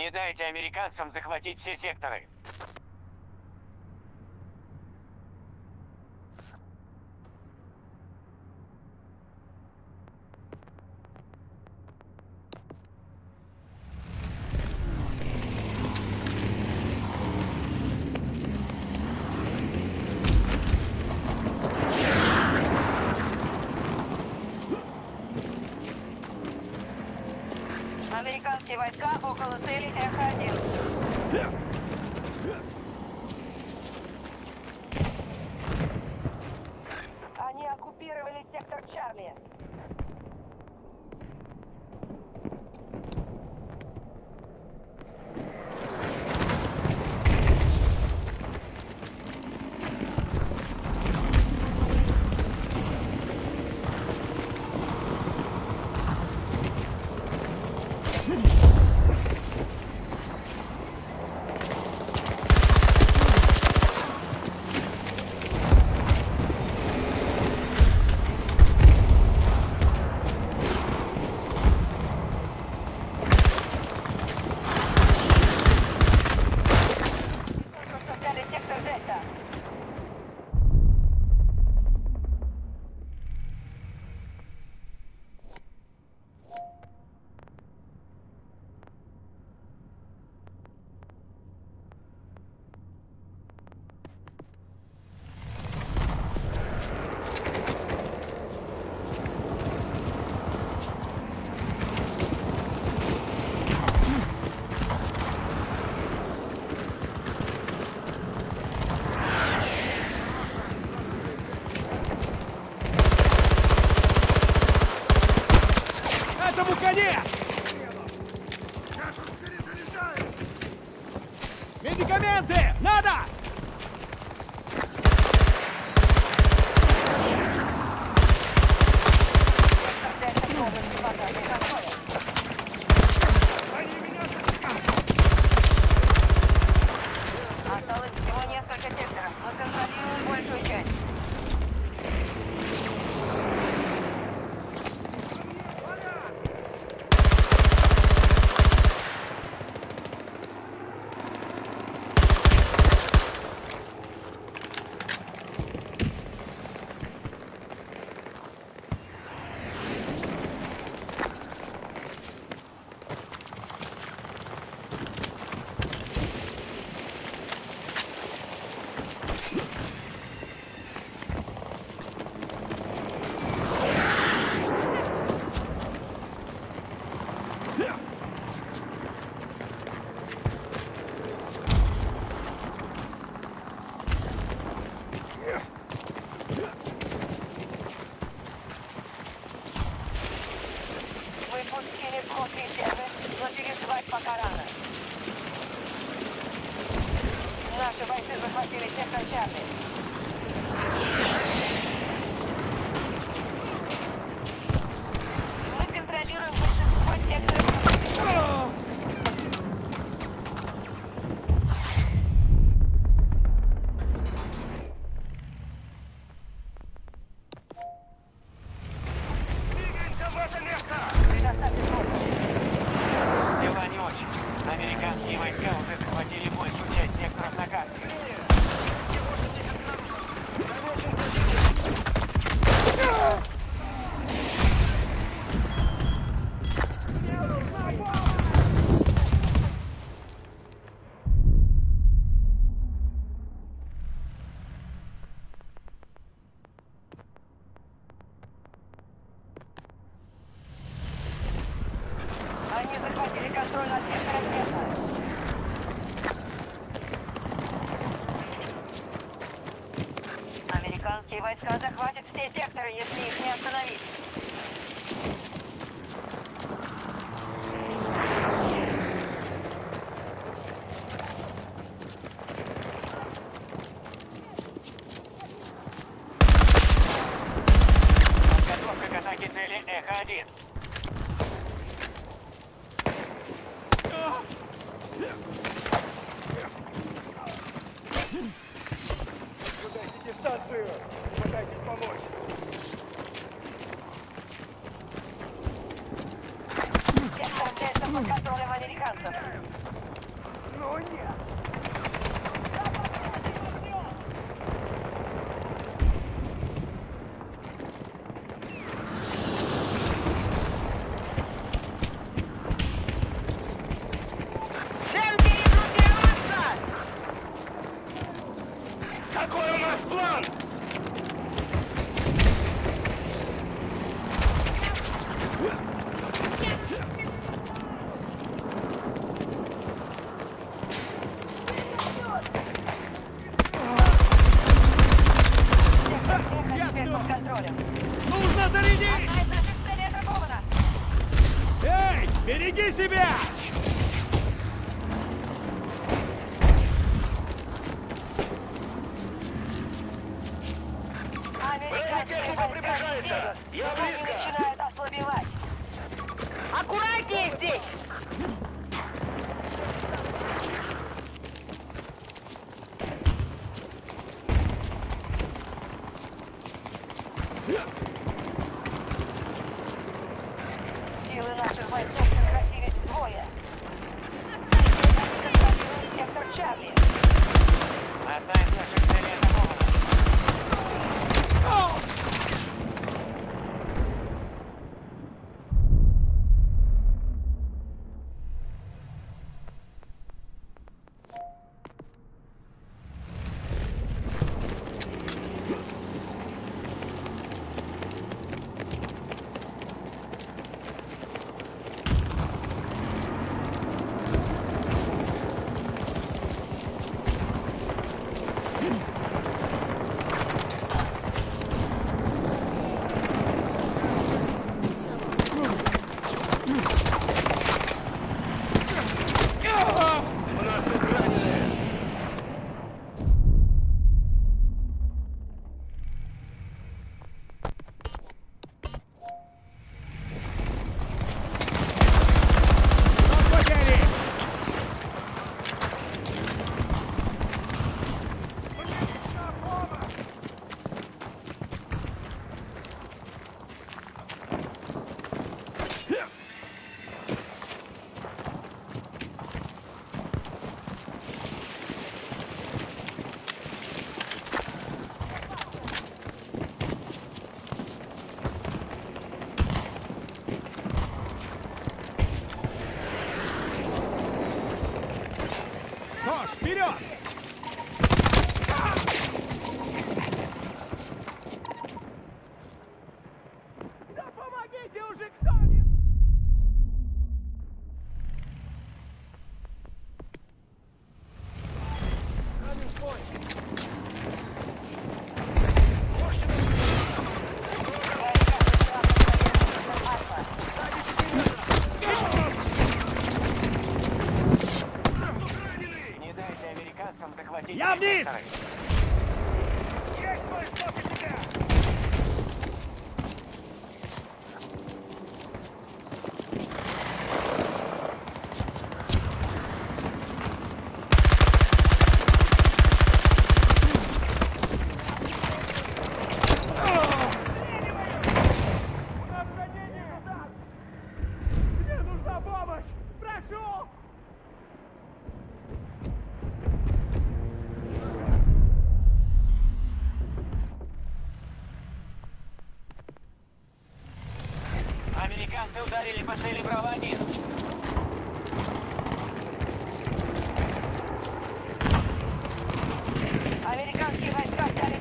Не дайте американцам захватить все секторы. войска около цели Эхо-1. Они оккупировали сектор Чарли. конец! Медикаменты! Надо! Наши бойцы захватили сектор Чарли. Американские войска захватят все секторы, если их контролем американцев. Ну нет. Враг техника приближается! Я близко! начинают ослабевать! Аккуратнее здесь! Силы наших бойцов сократились вдвое. Сектор Чарли. Остаемся this! Немцы ударили по цели Браво-1. Американские войска взяли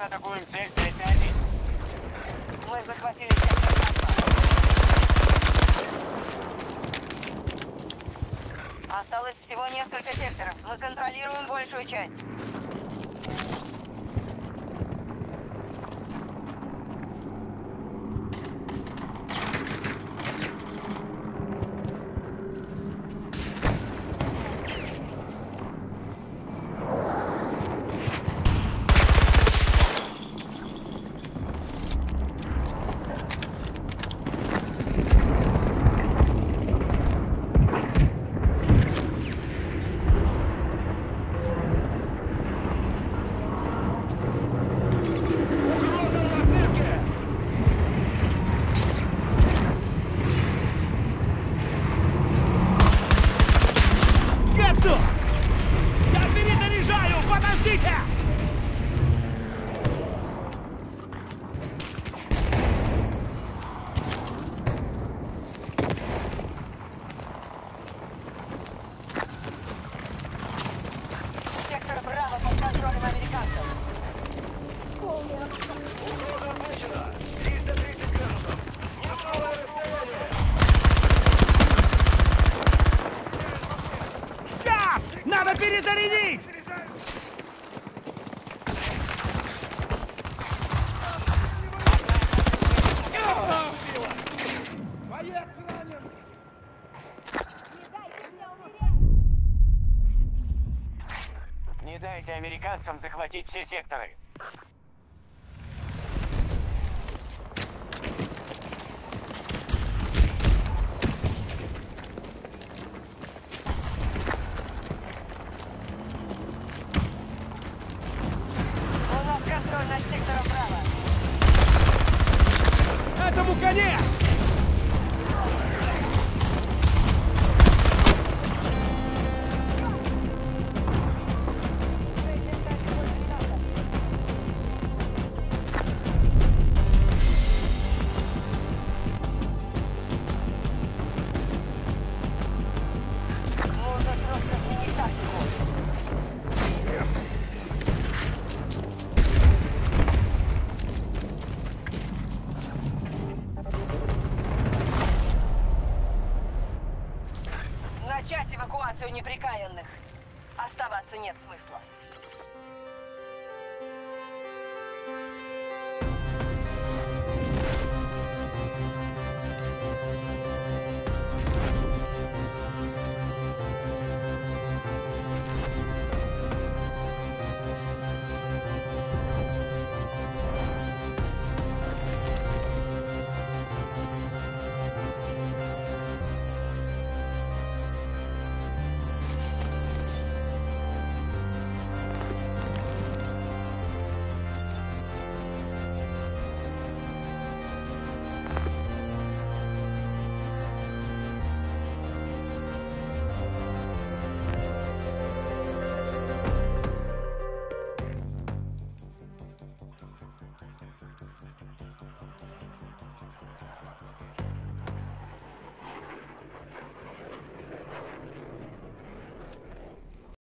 Сейчас атакуем цель 5 на 1. Мы захватили сектор Осталось всего несколько секторов. Мы контролируем большую часть. Американцам захватить все секторы. У нас контроль над сектором Браво. Этому конец! Неприкаянных. Оставаться нет смысла.